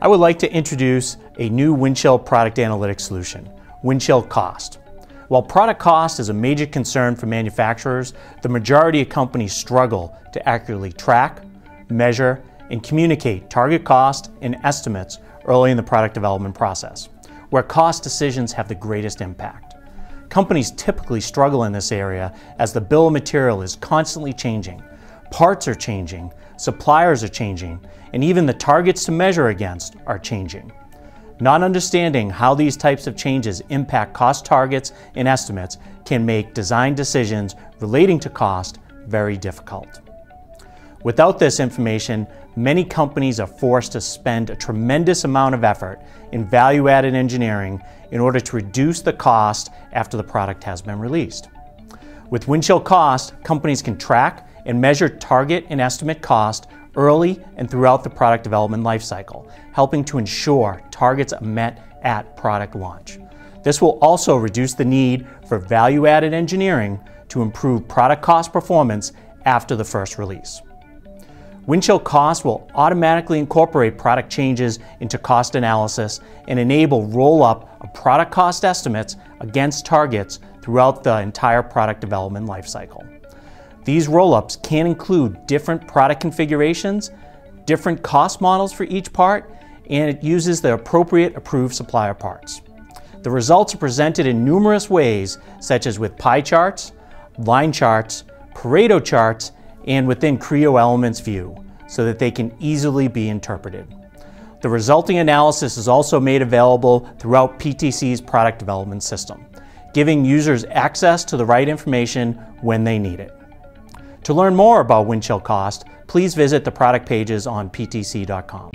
I would like to introduce a new Windchill product analytics solution, Windchill Cost. While product cost is a major concern for manufacturers, the majority of companies struggle to accurately track, measure, and communicate target cost and estimates early in the product development process, where cost decisions have the greatest impact. Companies typically struggle in this area as the bill of material is constantly changing. Parts are changing, suppliers are changing, and even the targets to measure against are changing. Not understanding how these types of changes impact cost targets and estimates can make design decisions relating to cost very difficult. Without this information, many companies are forced to spend a tremendous amount of effort in value-added engineering in order to reduce the cost after the product has been released. With Windchill Cost, companies can track and measure target and estimate cost early and throughout the product development lifecycle, helping to ensure targets are met at product launch. This will also reduce the need for value-added engineering to improve product cost performance after the first release. Windchill Cost will automatically incorporate product changes into cost analysis and enable roll-up of product cost estimates against targets throughout the entire product development lifecycle. These roll-ups can include different product configurations, different cost models for each part, and it uses the appropriate approved supplier parts. The results are presented in numerous ways, such as with pie charts, line charts, Pareto charts, and within Creo Elements view so that they can easily be interpreted. The resulting analysis is also made available throughout PTC's product development system, giving users access to the right information when they need it. To learn more about windchill cost, please visit the product pages on ptc.com.